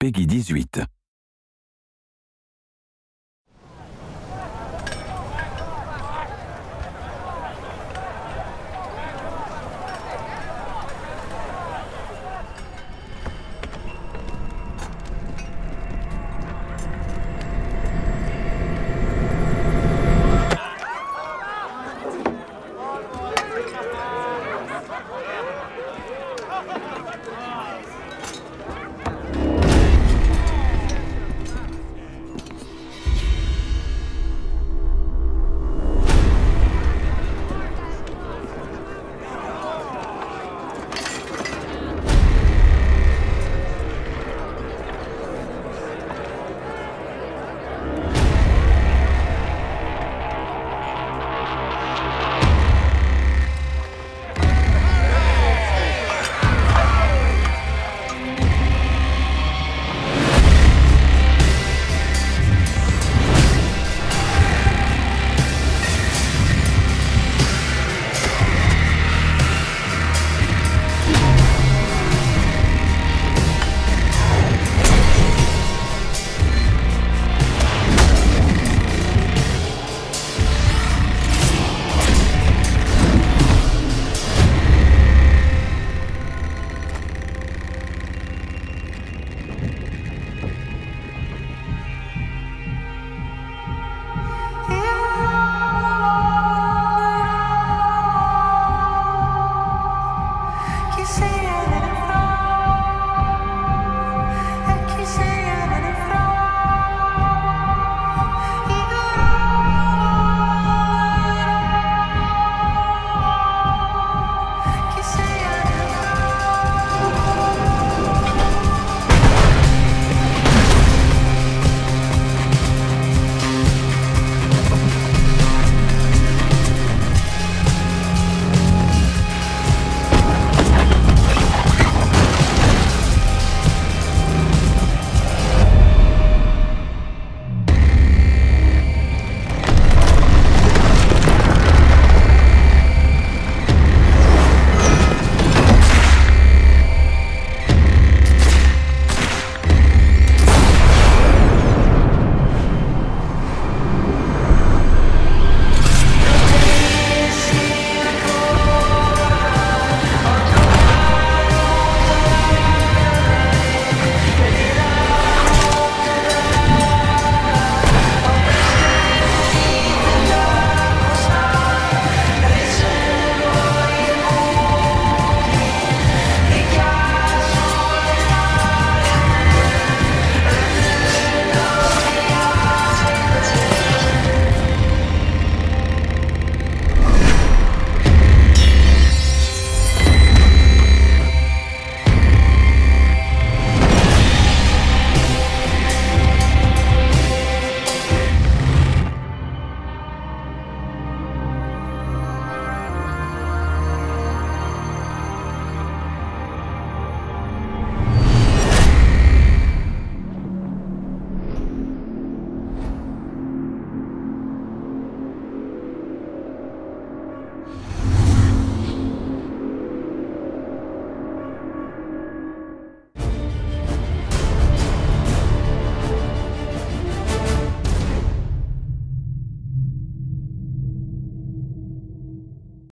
Peggy 18.